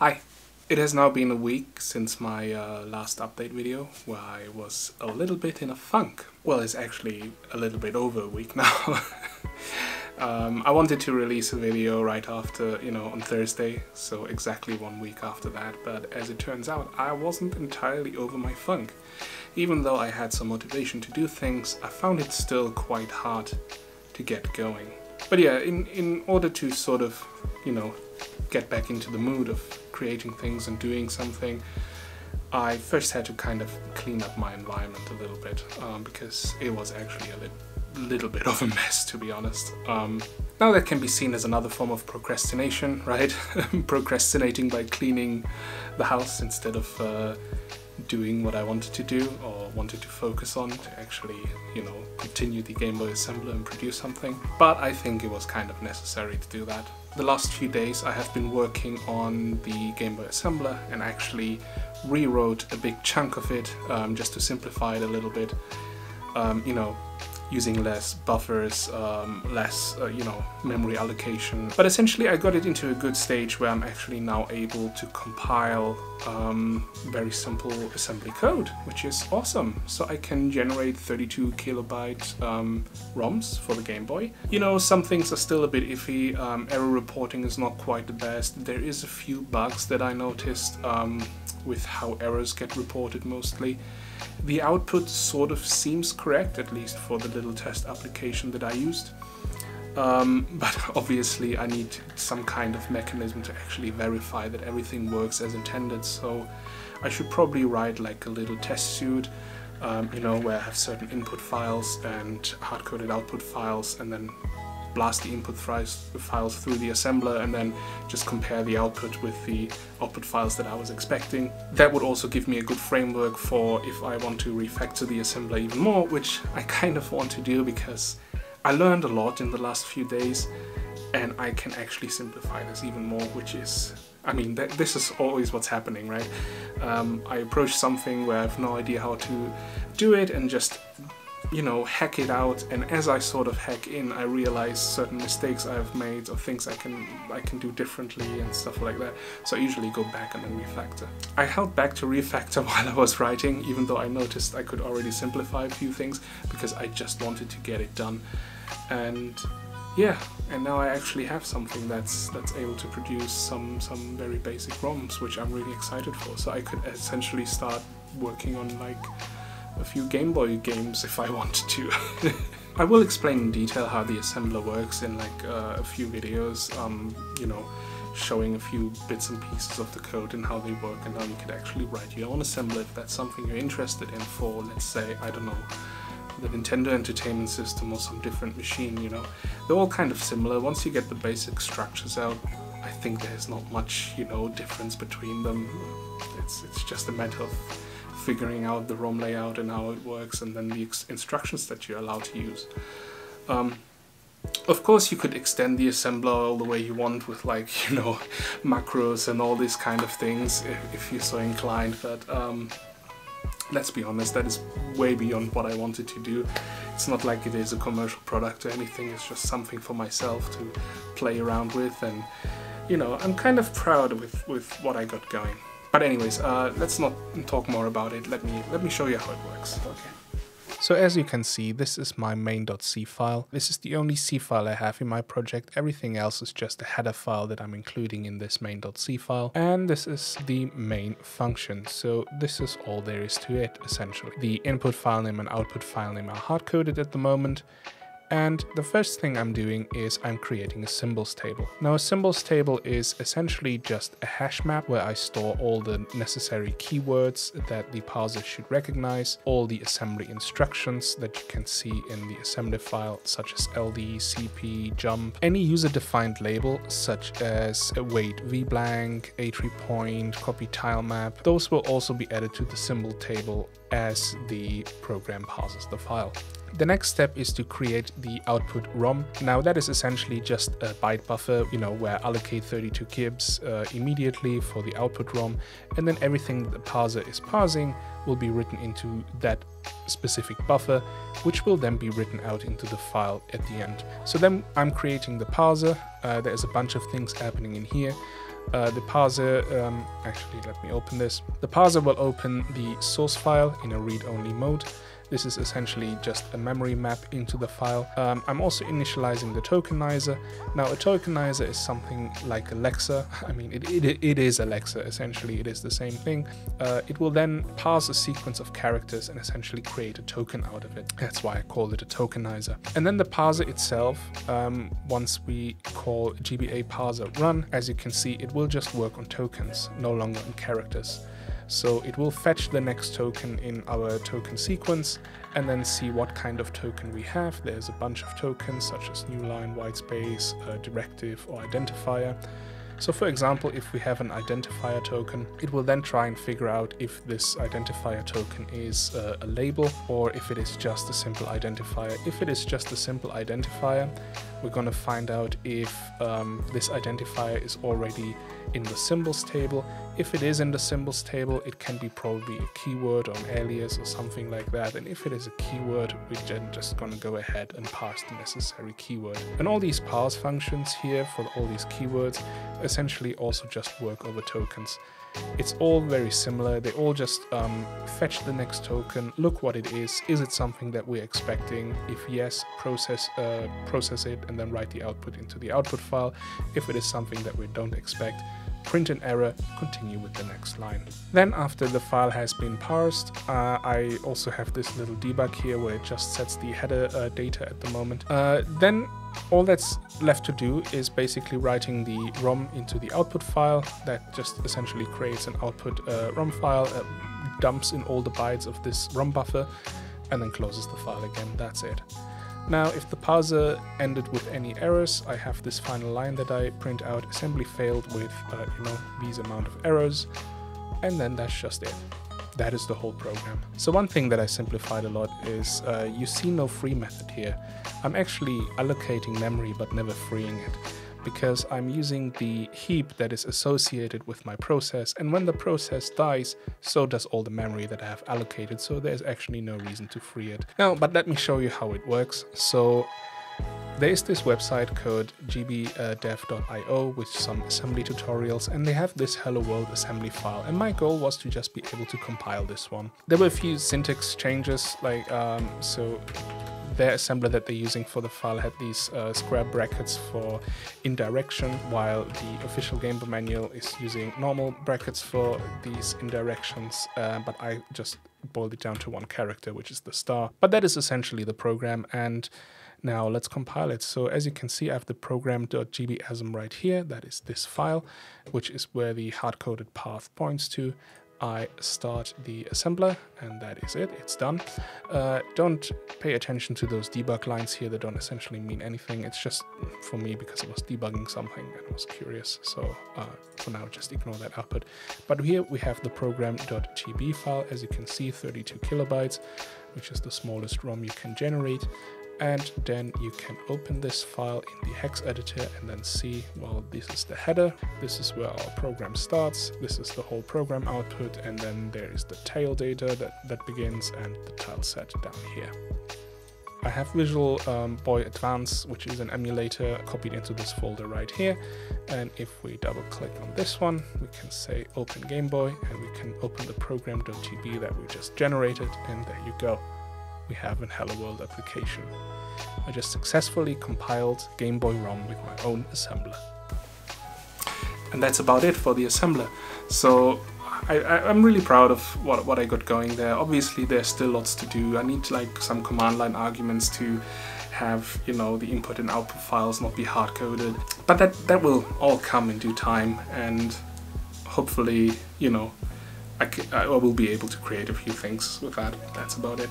Hi. It has now been a week since my uh, last update video where I was a little bit in a funk. Well, it's actually a little bit over a week now. um, I wanted to release a video right after, you know, on Thursday, so exactly one week after that, but as it turns out, I wasn't entirely over my funk. Even though I had some motivation to do things, I found it still quite hard to get going. But yeah, in, in order to sort of, you know, get back into the mood of creating things and doing something, I first had to kind of clean up my environment a little bit um, because it was actually a li little bit of a mess, to be honest. Um, now that can be seen as another form of procrastination, right? Procrastinating by cleaning the house instead of uh, doing what I wanted to do or wanted to focus on to actually, you know, continue the Game Boy assembler and produce something. But I think it was kind of necessary to do that. The last few days I have been working on the Game Boy assembler and actually rewrote a big chunk of it um, just to simplify it a little bit. Um, you know, using less buffers, um, less, uh, you know, memory allocation. But essentially I got it into a good stage where I'm actually now able to compile um, very simple assembly code, which is awesome. So I can generate 32 kilobyte um, ROMs for the Game Boy. You know, some things are still a bit iffy. Um, error reporting is not quite the best. There is a few bugs that I noticed um, with how errors get reported mostly. The output sort of seems correct, at least for the little test application that I used. Um, but obviously I need some kind of mechanism to actually verify that everything works as intended, so I should probably write like a little test suite, um, you know, where I have certain input files and hard-coded output files and then blast the input files through the assembler and then just compare the output with the output files that I was expecting. That would also give me a good framework for if I want to refactor the assembler even more, which I kind of want to do because I learned a lot in the last few days and I can actually simplify this even more, which is I mean, th this is always what's happening, right? Um, I approach something where I have no idea how to do it and just you know, hack it out and as I sort of hack in I realize certain mistakes I've made or things I can I can do differently and stuff like that. So I usually go back and then refactor. I held back to refactor while I was writing even though I noticed I could already simplify a few things because I just wanted to get it done. And yeah, and now I actually have something that's that's able to produce some some very basic ROMs which I'm really excited for. So I could essentially start working on like a few Game Boy games if I wanted to. I will explain in detail how the assembler works in like uh, a few videos, um, you know, showing a few bits and pieces of the code and how they work and how you could actually write your own assembler if that's something you're interested in for, let's say, I don't know, the Nintendo Entertainment System or some different machine, you know. They're all kind of similar. Once you get the basic structures out, I think there's not much, you know, difference between them. It's, it's just a matter of figuring out the ROM layout and how it works and then the instructions that you're allowed to use. Um, of course you could extend the assembler all the way you want with like, you know, macros and all these kind of things if, if you're so inclined, but um, let's be honest, that is way beyond what I wanted to do. It's not like it is a commercial product or anything, it's just something for myself to play around with and, you know, I'm kind of proud with, with what I got going. But anyways, uh, let's not talk more about it. Let me let me show you how it works. Okay. So as you can see, this is my main.c file. This is the only C file I have in my project. Everything else is just a header file that I'm including in this main.c file. And this is the main function. So this is all there is to it, essentially. The input file name and output file name are hard-coded at the moment. And the first thing I'm doing is I'm creating a symbols table. Now a symbols table is essentially just a hash map where I store all the necessary keywords that the parser should recognize, all the assembly instructions that you can see in the assembly file such as LD, CP, jump, any user-defined label such as await vblank, a3 point, copy tile map, those will also be added to the symbol table as the program parses the file. The next step is to create the output ROM. Now that is essentially just a byte buffer, you know, where I allocate 32 kibs uh, immediately for the output ROM, and then everything the parser is parsing will be written into that specific buffer, which will then be written out into the file at the end. So then I'm creating the parser, uh, there's a bunch of things happening in here. Uh, the parser, um, actually let me open this. The parser will open the source file in a read-only mode this is essentially just a memory map into the file. Um, I'm also initializing the tokenizer. Now a tokenizer is something like a lexer. I mean, it, it, it is a lexer, essentially, it is the same thing. Uh, it will then parse a sequence of characters and essentially create a token out of it. That's why I called it a tokenizer. And then the parser itself, um, once we call GBA parser run, as you can see, it will just work on tokens, no longer on characters. So it will fetch the next token in our token sequence and then see what kind of token we have. There's a bunch of tokens such as new line, white space, directive or identifier. So for example, if we have an identifier token, it will then try and figure out if this identifier token is uh, a label or if it is just a simple identifier. If it is just a simple identifier, we're going to find out if um, this identifier is already in the symbols table. If it is in the symbols table, it can be probably a keyword or an alias or something like that. And if it is a keyword, we're then just going to go ahead and parse the necessary keyword. And all these parse functions here for all these keywords essentially also just work over tokens. It's all very similar. They all just um, fetch the next token, look what it is. Is it something that we're expecting? If yes, process uh, process it and then write the output into the output file. If it is something that we don't expect, print an error, continue with the next line. Then after the file has been parsed, uh, I also have this little debug here where it just sets the header uh, data at the moment. Uh, then all that's left to do is basically writing the ROM into the output file that just essentially creates an output uh, ROM file, uh, dumps in all the bytes of this ROM buffer, and then closes the file again. That's it. Now, if the parser ended with any errors, I have this final line that I print out, assembly failed with, uh, you know, these amount of errors, and then that's just it. That is the whole program. So one thing that I simplified a lot is uh, you see no free method here. I'm actually allocating memory but never freeing it because I'm using the heap that is associated with my process and when the process dies, so does all the memory that I have allocated, so there's actually no reason to free it. Now, but let me show you how it works. So there's this website called gbdev.io with some assembly tutorials and they have this hello world assembly file and my goal was to just be able to compile this one. There were a few syntax changes like um, so their assembler that they're using for the file had these uh, square brackets for indirection, while the official Gameboy manual is using normal brackets for these indirections, uh, but I just boiled it down to one character, which is the star. But that is essentially the program, and now let's compile it. So as you can see, I have the program.gbasm right here. That is this file, which is where the hard-coded path points to. I start the assembler and that is it, it's done. Uh, don't pay attention to those debug lines here, they don't essentially mean anything. It's just for me because I was debugging something and I was curious. So uh, for now, just ignore that output. But here we have the program.gb file, as you can see, 32 kilobytes, which is the smallest ROM you can generate and then you can open this file in the hex editor and then see well this is the header this is where our program starts this is the whole program output and then there is the tail data that that begins and the tile set down here I have Visual um, Boy Advance, which is an emulator copied into this folder right here. And if we double click on this one, we can say open Game Boy and we can open the program.gb that we just generated and there you go we have in Hello World application. I just successfully compiled Game Boy ROM with my own assembler. And that's about it for the assembler. So I, am really proud of what, what I got going there. Obviously there's still lots to do. I need like some command line arguments to have, you know, the input and output files not be hard coded. But that, that will all come in due time and hopefully, you know, I, I will be able to create a few things with that. That's about it.